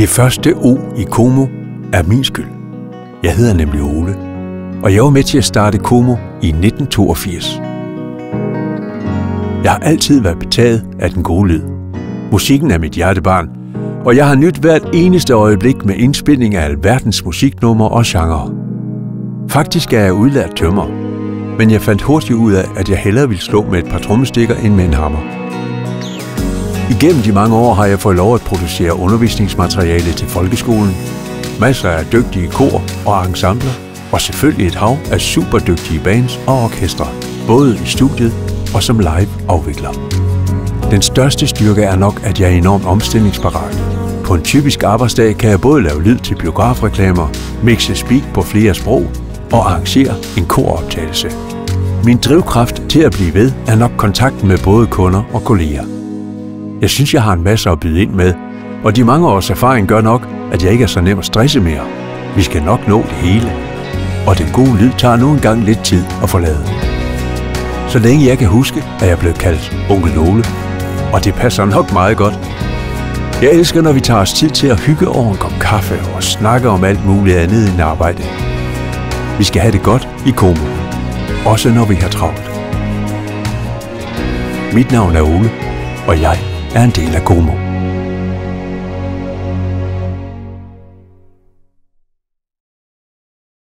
Det første O i Como er min skyld. Jeg hedder nemlig Ole, og jeg var med til at starte Como i 1982. Jeg har altid været betaget af den gode lyd. Musikken er mit hjertebarn, og jeg har nyt hvert eneste øjeblik med indspilning af alverdens musiknumre og genre. Faktisk er jeg udlært tømmer, men jeg fandt hurtigt ud af, at jeg hellere ville slå med et par trommestikker end med en hammer. Igennem de mange år har jeg fået lov at producere undervisningsmateriale til folkeskolen, masser af dygtige kor og ensembler, og selvfølgelig et hav af superdygtige bands og orkestre, både i studiet og som live-afvikler. Den største styrke er nok, at jeg er enormt omstillingsparat. På en typisk arbejdsdag kan jeg både lave lyd til biografreklamer, mixe speak på flere sprog og arrangere en koroptagelse. Min drivkraft til at blive ved er nok kontakten med både kunder og kolleger. Jeg synes, jeg har en masse at byde ind med, og de mange års erfaring gør nok, at jeg ikke er så nem at stresse mere. Vi skal nok nå det hele. Og den gode lyd tager nu engang lidt tid at forlade. Så længe jeg kan huske, er jeg blevet kaldt onkel Ole. Og det passer nok meget godt. Jeg elsker, når vi tager os tid til at hygge over en kop kaffe og snakke om alt muligt andet end arbejde. Vi skal have det godt i komo, Også når vi har travlt. Mit navn er Ole, og jeg er en del af GOMO.